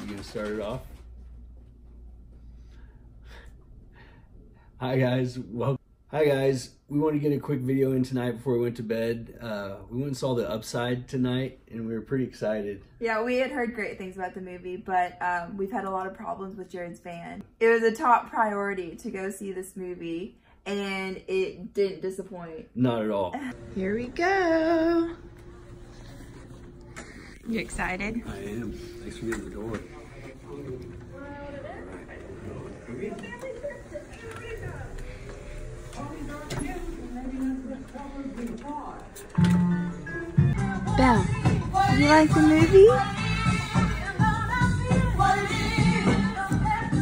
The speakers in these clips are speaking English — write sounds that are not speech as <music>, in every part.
You gonna start it off? Hi guys, welcome. Hi guys, we want to get a quick video in tonight before we went to bed. Uh, we went and saw The Upside tonight, and we were pretty excited. Yeah, we had heard great things about the movie, but um, we've had a lot of problems with Jared's van. It was a top priority to go see this movie, and it didn't disappoint. Not at all. Here we go. You excited? I am. Thanks for getting the door. Belle, you like the movie?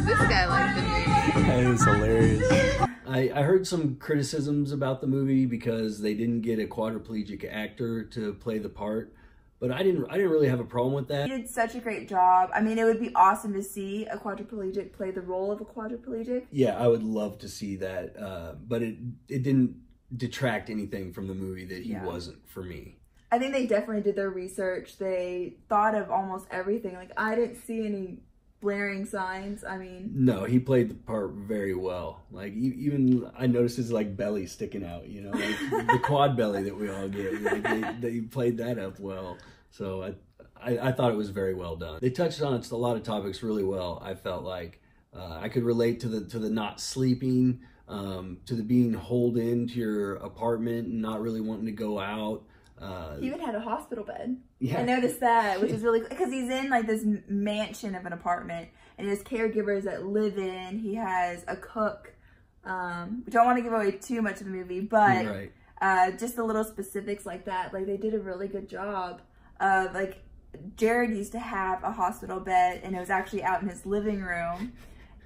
This guy liked the movie. That is hilarious. I, I heard some criticisms about the movie because they didn't get a quadriplegic actor to play the part, but I didn't. I didn't really have a problem with that. He did such a great job. I mean, it would be awesome to see a quadriplegic play the role of a quadriplegic. Yeah, I would love to see that, uh, but it it didn't detract anything from the movie that he Yeah. wasn't for me. I think they definitely did their research. They thought of almost everything. Like, I didn't see any blaring signs. I mean, No, he played the part very well. Like even I noticed his like belly sticking out. You know, like the <laughs> quad belly that we all get. Like, they, they played that up well. So I, I I thought it was very well done. They touched on a lot of topics really well. I felt like uh, I could relate to the to the not sleeping, um, to the being holed into your apartment and not really wanting to go out. Uh, he even had a hospital bed. yeah, I noticed that, which is <laughs> really because he's in like this mansion of an apartment, and his caregivers that live in. He has a cook. Um, we don't want to give away too much of the movie, but right. uh, just the little specifics like that. Like they did a really good job of like Jared used to have a hospital bed, and it was actually out in his living room,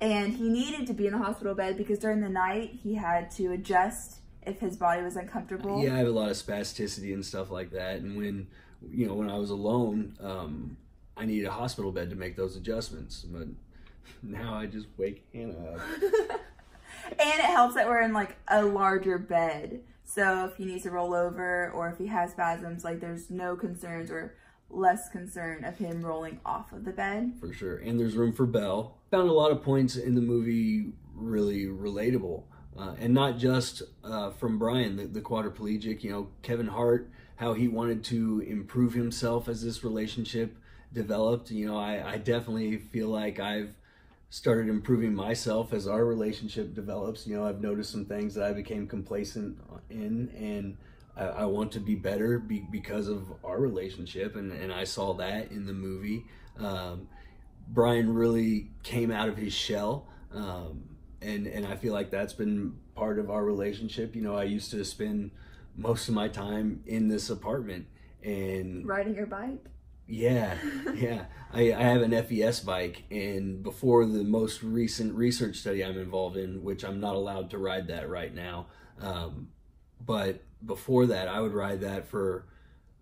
and he needed to be in a hospital bed because during the night he had to adjust if his body was uncomfortable. Yeah, I have a lot of spasticity and stuff like that. And when, you know, when I was alone, um, I needed a hospital bed to make those adjustments. But <laughs> now I just wake Hannah up. <laughs> And it helps that we're in like a larger bed. So if he needs to roll over or if he has spasms, like there's no concerns or less concern of him rolling off of the bed. for sure. And there's room for Belle. Found a lot of points in the movie really relatable. Uh, and not just uh, from Bryan, the, the quadriplegic, you know, Kevin Hart, how he wanted to improve himself as this relationship developed. You know, I, I definitely feel like I've started improving myself as our relationship develops. You know, I've noticed some things that I became complacent in, and I, I want to be better be, because of our relationship. And, and I saw that in the movie. Um, Bryan really came out of his shell. Um, and, and I feel like that's been part of our relationship. You know, I used to spend most of my time in this apartment and Riding your bike. Yeah, yeah. I, I have an FES bike, and before the most recent research study I'm involved in, which I'm not allowed to ride that right now, um, but before that, I would ride that for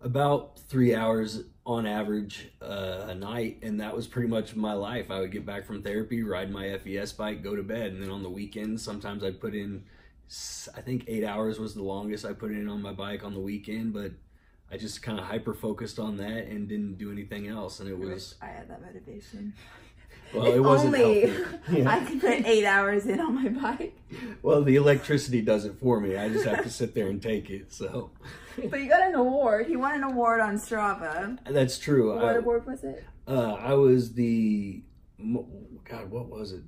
about three hours on average uh, a night, and that was pretty much my life. I would get back from therapy, ride my FES bike, go to bed, and then on the weekends, sometimes I'd put in, I think eight hours was the longest I put in on my bike on the weekend, but I just kind of hyper focused on that and didn't do anything else, and it was I had that motivation. <laughs> well, if it wasn't only. <laughs> Yeah. I could put eight hours in on my bike. Well, the electricity does it for me. I just have to sit there and take it. So But you got an award. He won an award on Strava. that's true. What I, award was it? uh, I was the God. What was it?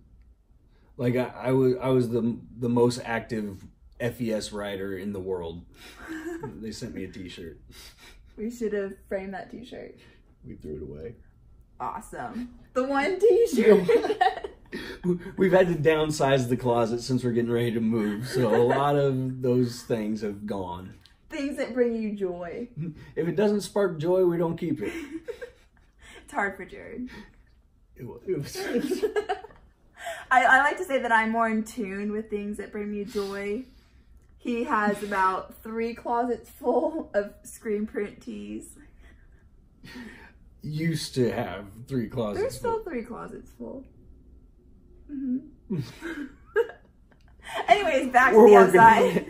Like I, I was, I was the the most active FES rider in the world. <laughs> they sent me a T-shirt. We should have framed that t-shirt. We threw it away. Awesome. The one t-shirt. <laughs> We've had to downsize the closet since we're getting ready to move, so a lot of those things have gone. Things that bring you joy. <laughs> If it doesn't spark joy, we don't keep it. It's hard for Jared. It wa- it was, I, I like to say that I'm more in tune with things that bring me joy. He has about three closets full of screen print tees. used to have three closets. There's still full. three closets full. <laughs> hmm <laughs> Anyways, back We're to the Upside.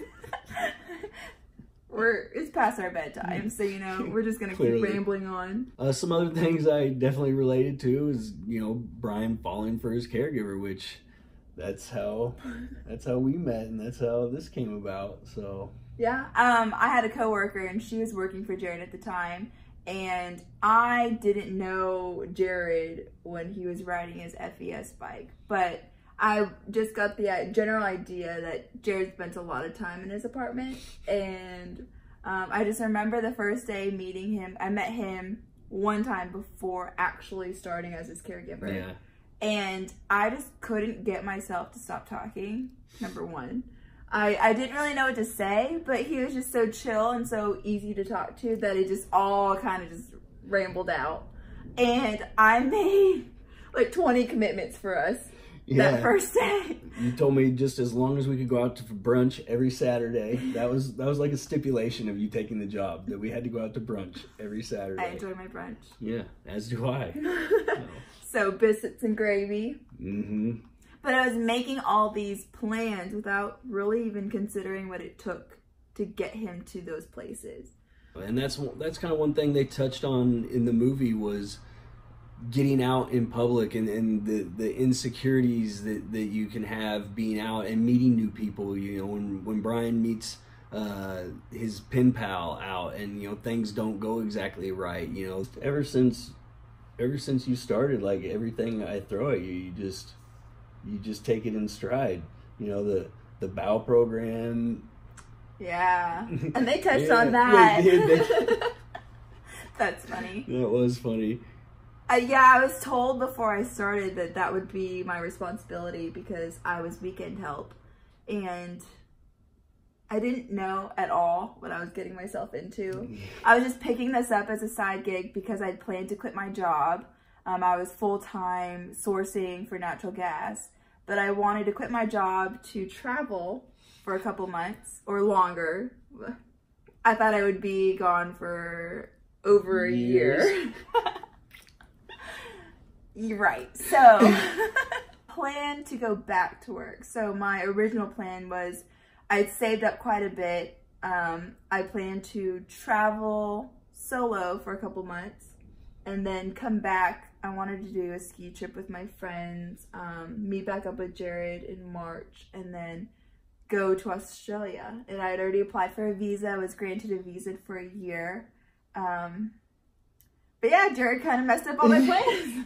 <laughs> we're it's past our bedtime, so you know we're just gonna Clearly. keep rambling on. Uh, some other things I definitely related to is you know Bryan falling for his caregiver, which that's how that's how we met and that's how this came about. So Yeah. Um, I had a coworker and she was working for Jared at the time, and I didn't know Jared when he was riding his FES bike, but I just got the uh, general idea that Jared spent a lot of time in his apartment, and um, I just remember the first day meeting him. I met him one time before actually starting as his caregiver yeah, and I just couldn't get myself to stop talking. Number one, I I didn't really know what to say, but he was just so chill and so easy to talk to that it just all kind of just rambled out. And I <laughs> made like 20 commitments for us yeah. that first day. You told me just as long as we could go out to brunch every Saturday. That was that was like a stipulation of you taking the job that we had to go out to brunch every Saturday. I enjoy my brunch. yeah, as do I. <laughs> so biscuits and gravy. hmm But I was making all these plans without really even considering what it took to get him to those places. and that's that's kind of one thing they touched on in the movie was getting out in public and, and the, the insecurities that, that you can have being out and meeting new people you know when when bryan meets uh, his pen pal out and you know things don't go exactly right you know ever since ever since you started like everything i throw at you you just you just take it in stride you know the the bowel program Yeah. And they <laughs> touched Yeah, on that. they. <laughs> They- That's funny. that was funny Uh, yeah, I was told before I started that that would be my responsibility because I was weekend help. And I didn't know at all what I was getting myself into. I was just picking this up as a side gig because I'd planned to quit my job. Um, I was full time sourcing for natural gas, but I wanted to quit my job to travel for a couple months or longer. I thought I would be gone for over a year. <laughs> You're right. So, <laughs> <laughs> plan to go back to work. So, my original plan was I'd saved up quite a bit. Um, I planned to travel solo for a couple months and then come back. I wanted to do a ski trip with my friends, um, meet back up with Jared in March, and then go to Australia. And I had already applied for a visa, I was granted a visa for a year. Um, but yeah, Jared kind of messed up all my <laughs> plans.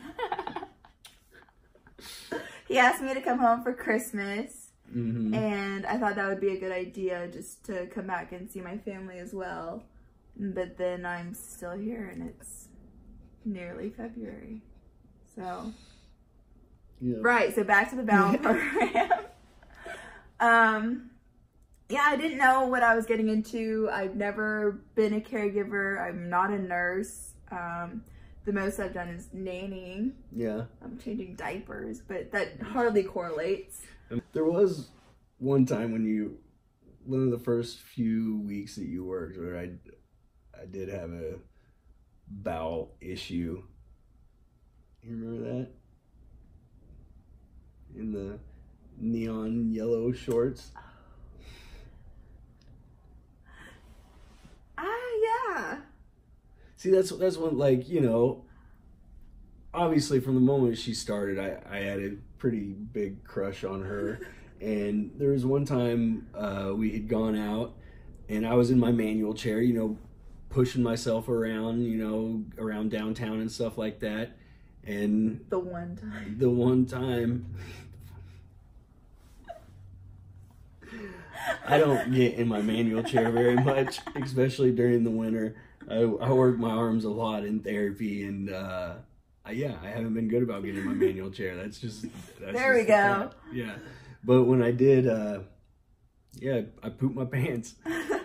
<laughs> he asked me to come home for Christmas, hmm and I thought that would be a good idea just to come back and see my family as well. But then I'm still here, and it's nearly February. So, yeah. right, so back to the bowel program. <laughs> um, yeah, I didn't know what I was getting into. I've never been a caregiver. I'm not a nurse. Um, the most I've done is nannying. yeah I'm changing diapers, but that hardly correlates. There was one time when you, one of the first few weeks that you worked, where I, I did have a bowel issue. You remember that? In the neon yellow shorts. Ah, yeah. See, that's that's one like you know. Obviously, from the moment she started, I I had a pretty big crush on her, and there was one time uh, we had gone out, and I was in my manual chair, you know, pushing myself around, you know, around downtown and stuff like that, and The one time. the one time. I don't get in my manual chair very much, especially during the winter. I, I work my arms a lot in therapy, and uh, yeah, I haven't been good about getting my manual chair. That's just that's There just we go. Yeah, but when I did, uh, yeah, I pooped my <laughs> pants,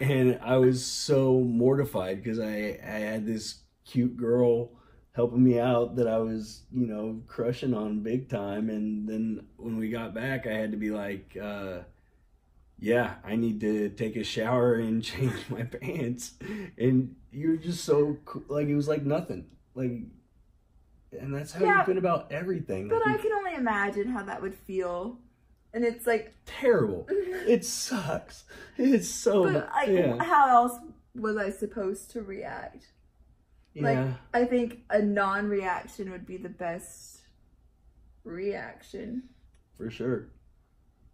and I was so mortified because I I had this cute girl helping me out that I was, you know, crushing on big time. And then when we got back, I had to be like, uh, yeah, I need to take a shower and <laughs> change my pants. And you're just so, like, it was like nothing. Like, and that's how Yeah. you've been about everything. But I can only imagine how that would feel. And it's like, terrible. <laughs> It sucks. It's so, but like, yeah. how else was I supposed to react? Yeah. Like, I think a non reaction would be the best reaction. for sure.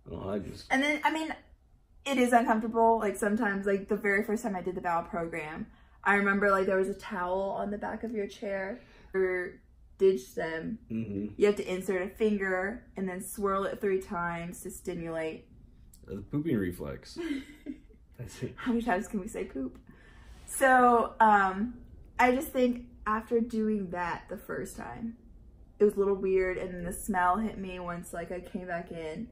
Well, I just And then, I mean, it is uncomfortable. Like, sometimes, like, the very first time I did the bowel program, I remember, like, there was a towel on the back of your chair or dig stim. hmm You have to insert a finger and then swirl it three times to stimulate. the pooping reflex. <laughs> How many times can we say poop? So, um, I just think after doing that the first time, it was a little weird, and then the smell hit me once like I came back in,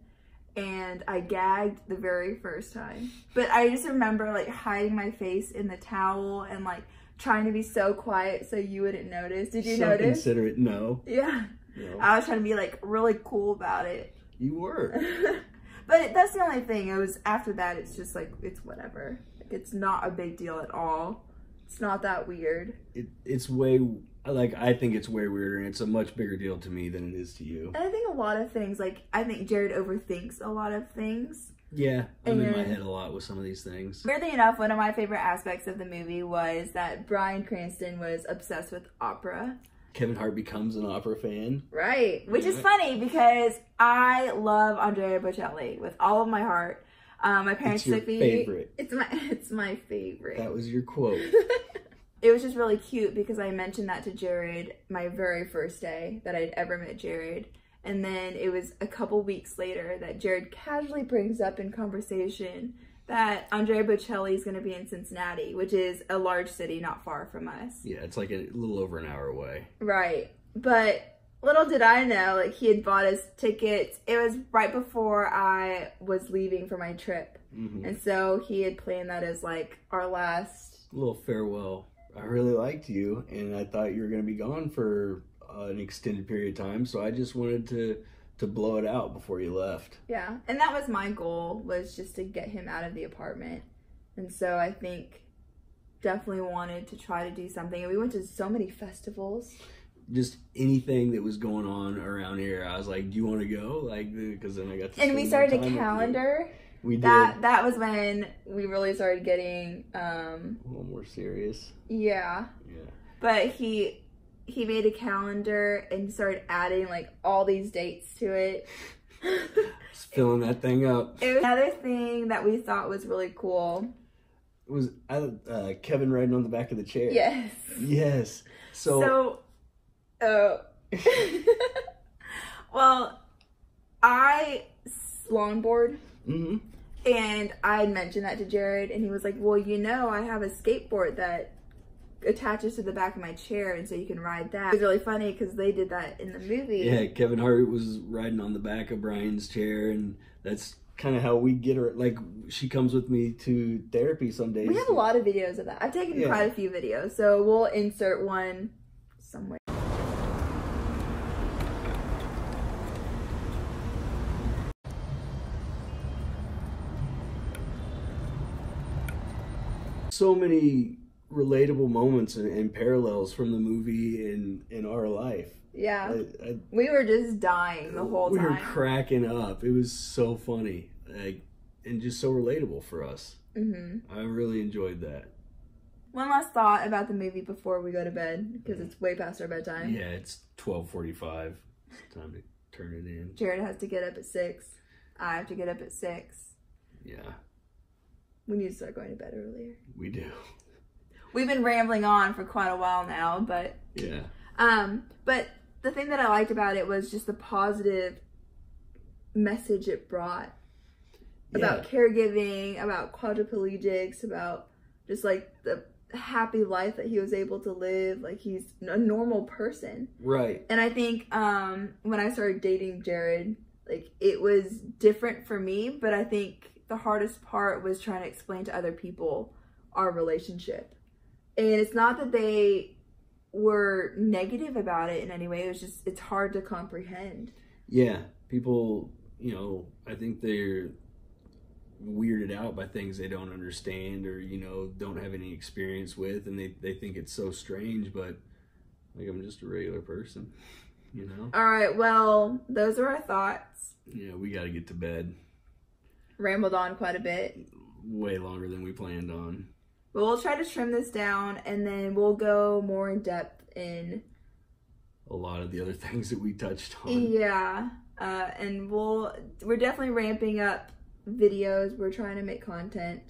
and I gagged the very first time. But I just remember like hiding my face in the towel and like trying to be so quiet so you wouldn't notice. Did you so notice? considerate. No, Yeah, no. I was trying to be like really cool about it. you were. <laughs> but that's the only thing. It was after that. It's just like it's whatever. Like, it's not a big deal at all. It's not that weird. It, it's way like I think it's way weirder, and it's a much bigger deal to me than it is to you. And I think a lot of things, like I think Jared overthinks a lot of things. Yeah, I'm in my head a lot with some of these things. Weirdly enough, one of my favorite aspects of the movie was that Bryan Cranston was obsessed with opera. Kevin Hart becomes an opera fan. Right. Which is funny because I love Andrea Bocelli with all of my heart. Um, my parents took me. favorite. It's my <laughs> it's my favorite. That was your quote. <laughs> it was just really cute because I mentioned that to Jared my very first day that I'd ever met Jared. And then it was a couple weeks later that Jared casually brings up in conversation that Andrea Bocelli is going to be in Cincinnati, which is a large city not far from us. Yeah, it's like a little over an hour away. Right. But little did I know, like, he had bought us tickets. It was right before I was leaving for my trip. hmm And so he had planned that as, like, our last. A little farewell. I really liked you, and I thought you were going to be gone for an extended period of time, so I just wanted to to blow it out before you left. Yeah. And that was my goal, was just to get him out of the apartment. And so I think definitely wanted to try to do something. And we went to so many festivals. Just anything that was going on around here, I was like, "Do you want to go?" Like, because then I got to. And we started a calendar. We did That that was when we really started getting um a little more serious. yeah. Yeah. but he he made a calendar and started adding like all these dates to it. <laughs> Just filling that thing up. It was another thing that we thought was really cool. It was uh, Kevin riding on the back of the chair. Yes. Yes. So, So, oh. <laughs> well, I longboard Mm-hmm. and I had mentioned that to Jared and he was like, "Well, you know, I have a skateboard that attaches to the back of my chair and so you can ride that." It was really funny cuz they did that in the movie. yeah, Kevin Hart was riding on the back of Bryan's chair, and that's kind of how we get her. Like, she comes with me to therapy some days. We have a lot of videos of that. I've taken Yeah. quite a few videos, so we'll insert one somewhere. So many relatable moments and, and parallels from the movie in in our life. Yeah, I, I, we were just dying the whole time. we were cracking up. It was so funny, like, and just so relatable for us. hmm I really enjoyed that. One last thought about the movie before we go to bed because it's way past our bedtime. Yeah, it's twelve forty-five. Time to turn it in. Jared has to get up at six. I have to get up at six. Yeah, We need to start going to bed earlier. we do. We've been rambling on for quite a while now, but Yeah. um, but the thing that I liked about it was just the positive message it brought about caregiving, about quadriplegics, about just like the happy life that he was able to live. Like he's a normal person. Right. And I think um, when I started dating Jared, like it was different for me, but I think the hardest part was trying to explain to other people our relationship. And it's not that they were negative about it in any way, it was just, it's hard to comprehend. Yeah. People, you know, I think they're weirded out by things they don't understand or, you know, don't have any experience with and they, they think it's so strange, but like I'm just a regular person, you know? All right, well, those are our thoughts. Yeah, we got to get to bed Rambled on quite a bit. way longer than we planned on. But we'll try to trim this down and then we'll go more in depth in A lot of the other <laughs> things that we touched on. yeah. Uh, and we'll we're definitely ramping up videos. We're trying to make content.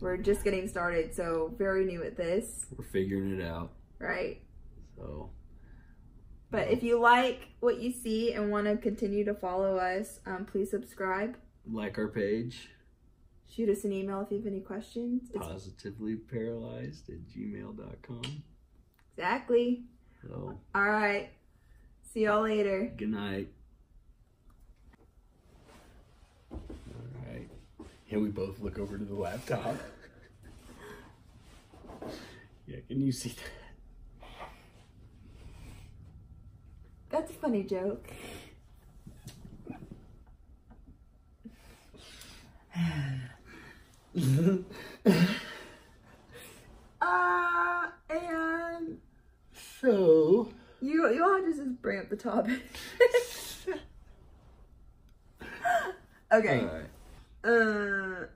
We're just getting started, so very new at this, We're figuring it out. right? So But if you like what you see and want to continue to follow us, um, please subscribe. like our page, Shoot us an email if you have any questions. It's positively paralyzed at gmail.com. exactly. So All right. See y'all later. good night. All right. And we both look over to the laptop. <laughs> yeah, can you see that? That's a funny joke. <laughs> Uh, and So you have to just bring up the topic. <laughs> okay. all right. Uh,